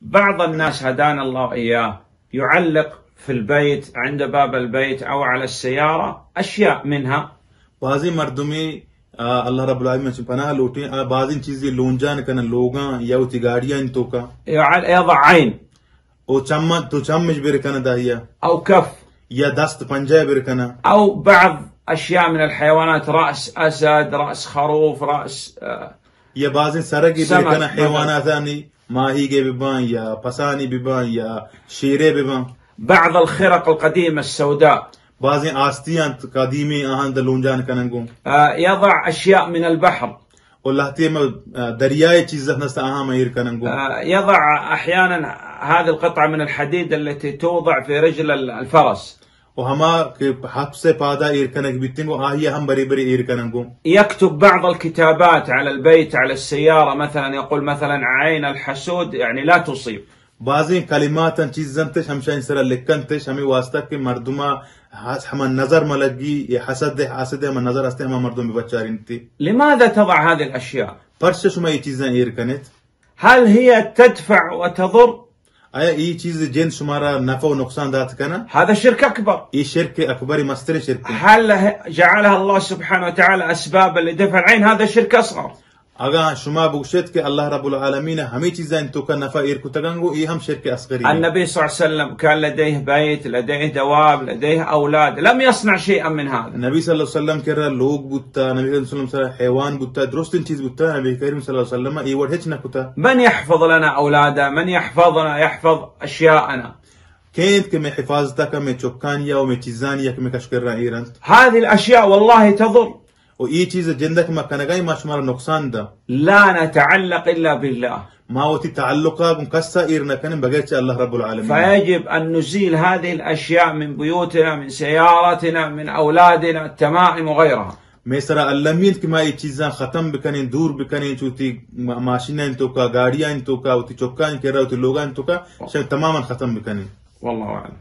بعض الناس هدانا الله إياه. يعلق في البيت عند باب البيت أو على السيارة أشياء منها. بعضي مردمي الله رب العالمين سبحانه لوتي بعضي بعضی چیزیں لونجان کنا لوگاں یا وہ تگاڑیاں انتو کا. يضع عين. أو چمہ تو چمج برکنا دایا أو كف. يا دست پنجہ برکنا أو بعض أشياء من الحيوانات رأس أسد رأس خروف رأس آه، یا بعضی سرگی سمك. برکنا حیوانات ماهيجي ببان يا باساني ببان يا شيري ببان. بعض الخرق القديمة السوداء. بازين آستيان قديمي أهان دلونجان كننقوم يضع أشياء من البحر. والله تيم درياي تشيزات نستا أهام ير كننقوم يضع أحيانا هذه القطعة من الحديد التي توضع في رجل الفرس. وهما حبس بادا إيركنك بيتين وهي آه، هم بري بري إيركنكم يكتب بعض الكتابات على البيت على السيارة مثلا يقول مثلا عين الحسود يعني لا تصيب. بعضين كلمات تشيزنتش همشين سر لكنتش همي واسطك مردما هم نظر ملقي حسد حسد هم النظر أستهم مردم ببشارينتي لماذا تضع هذه الأشياء؟ برشش ما يتيزن إيركنت هل هي تدفع وتضر؟ اي اي تشيز جن شمارا نفع ونقصان ذات كنا هذا شرك اكبر اي شرك اكبر مستر شرك هل جعلها الله سبحانه وتعالى اسباب لدفع العين؟ هذا شرك أصغر. اغا شما بوشت كي الله رب العالمين همي چيزا انتو كان نفع ایر کو تگنگو یہ ہم شرک النبي صلى الله عليه وسلم كان لديه بيت لديه دواب لديه أولاد لم يصنع شيئا من هذا. النبي صلى الله عليه وسلم کر لوگ بوتا نبی صلى الله عليه وسلم حيوان بوتا درست چيز بوتا نبی كريم صلى الله عليه وسلم اي ور ہچ نہ من يحفظ لنا اولادا من يحفظنا يحفظ اشياءنا كيف كم حفاظتك من چوکانیا ومن من كم كشكر ایران. هذه الاشياء والله تضر وإي تيز جندك ما كان جاي ماشمار نقصان ده. لا نتعلق إلا بالله. ما هو تعلقا مكسا إيرنا كان بقيت الله رب العالمين فيجب أن نزيل هذه الأشياء من بيوتنا من سيارتنا من أولادنا التمائم وغيرها ميسرا اللمين كما اي چیزاں ختم بکنین دور بکنین توتي ماشینیں تو کا گاڑیاں وتي کا اوتی وتي لوغا اوتی لوگاں تماما ختم بکنین. والله اعلم.